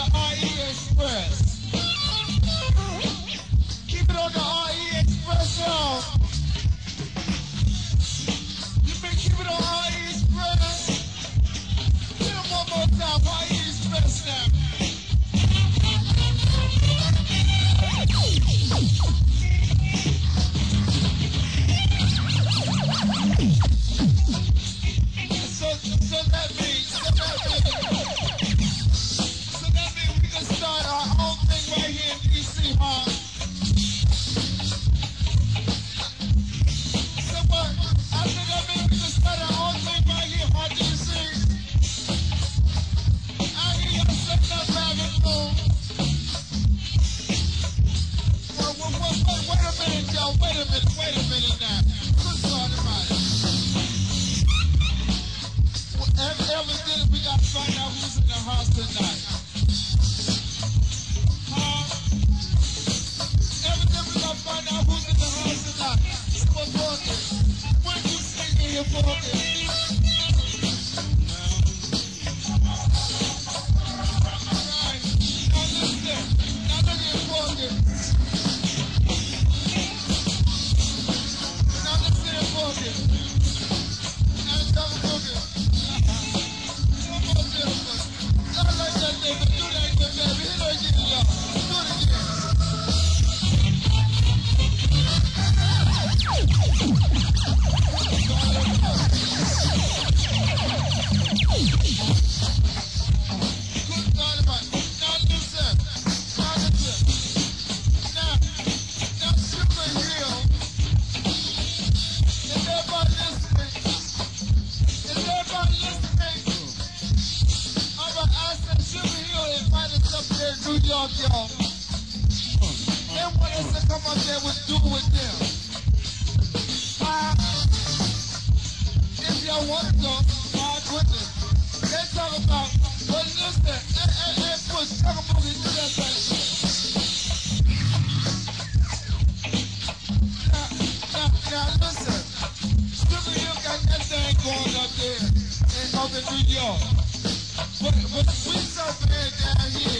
the IE Express. your pocket. New York, y'all. They wanted to come up there and do with them. Why? If y'all want to go, why goodness. They talk about, but listen, and, and, and push, talk about it, do that type. Now, now, listen. Super York got that thing going up there in Northern New York. But, but we so bad down here.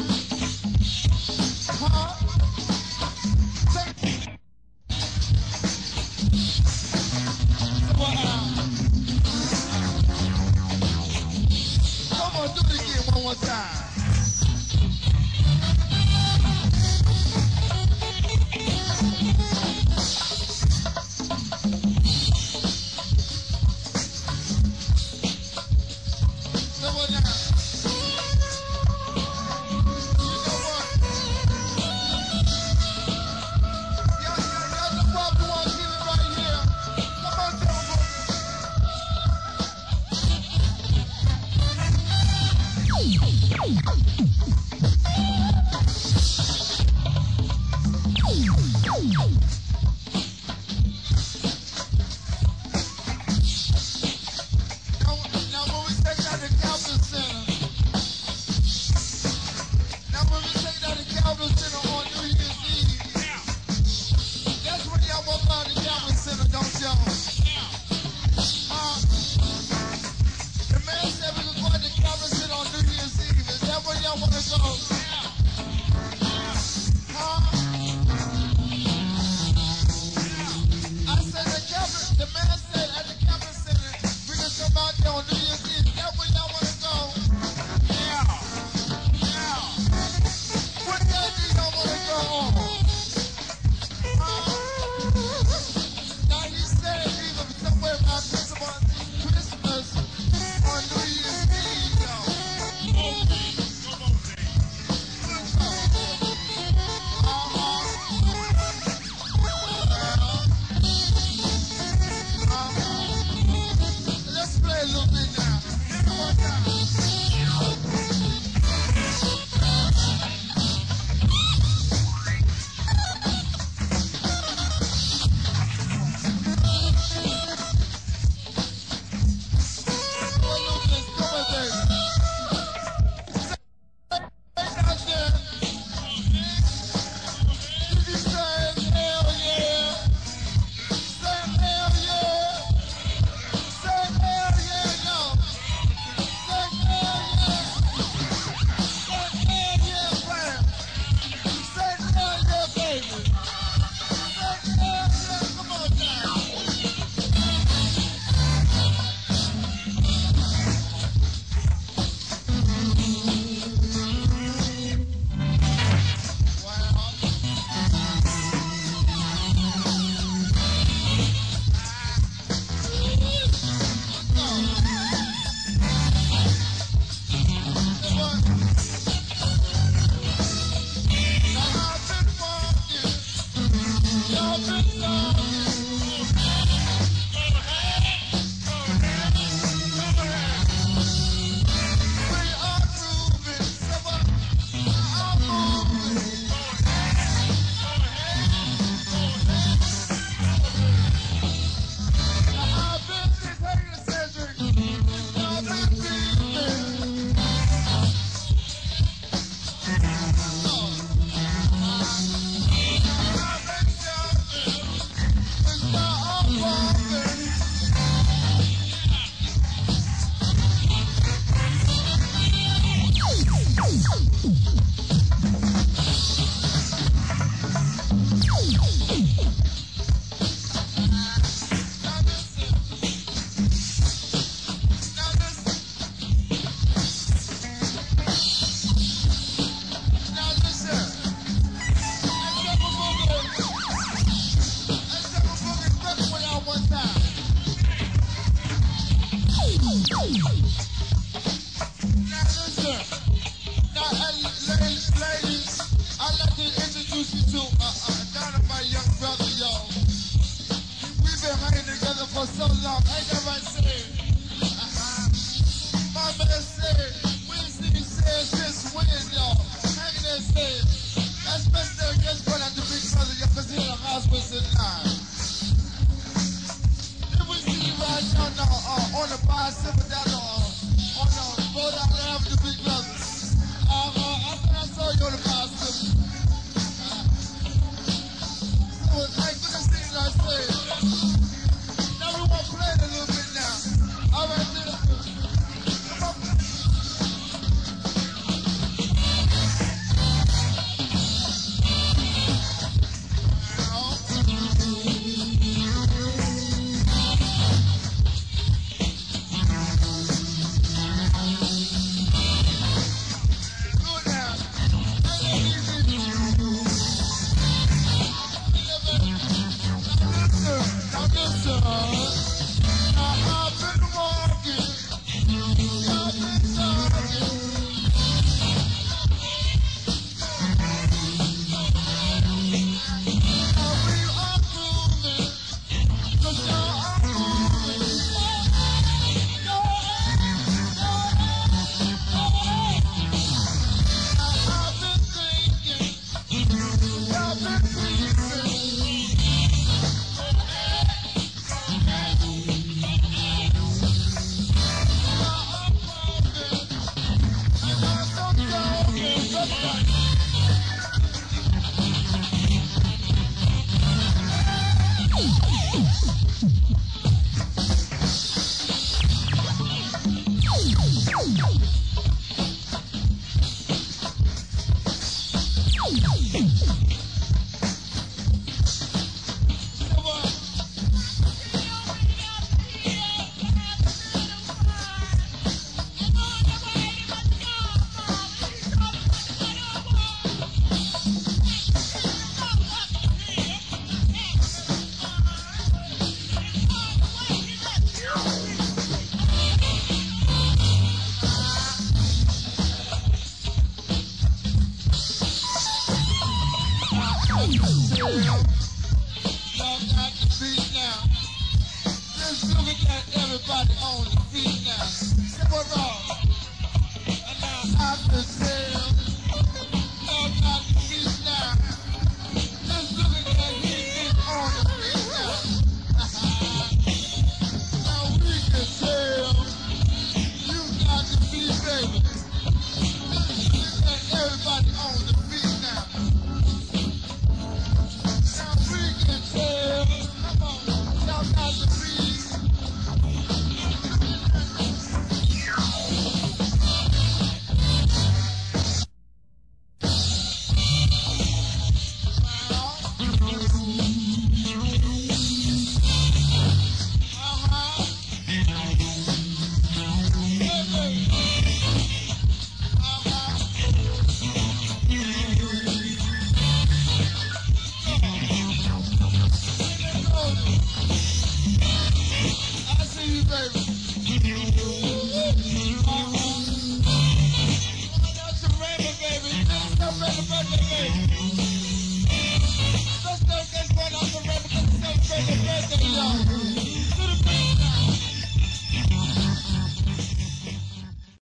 Robinson Oh! you Y'all got the beat now. This summer everybody on the beat now. What's up? And now I've